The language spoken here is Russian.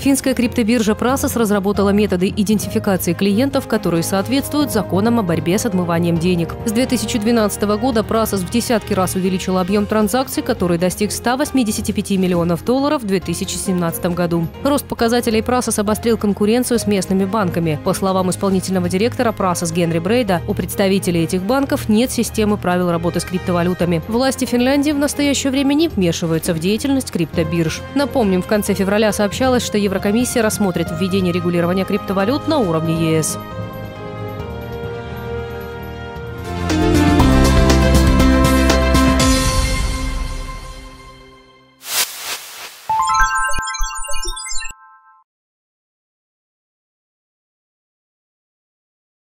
Финская криптобиржа Prasos разработала методы идентификации клиентов, которые соответствуют законам о борьбе с отмыванием денег. С 2012 года Prasos в десятки раз увеличил объем транзакций, который достиг 185 миллионов долларов в 2017 году. Рост показателей Prasos обострил конкуренцию с местными банками. По словам исполнительного директора Prasos Генри Брейда, у представителей этих банков нет системы правил работы с криптовалютами. Власти Финляндии в настоящее время не вмешиваются в деятельность криптобирж. Напомним, в конце февраля сообщалось, что Еврокомиссия рассмотрит введение регулирования криптовалют на уровне ЕС.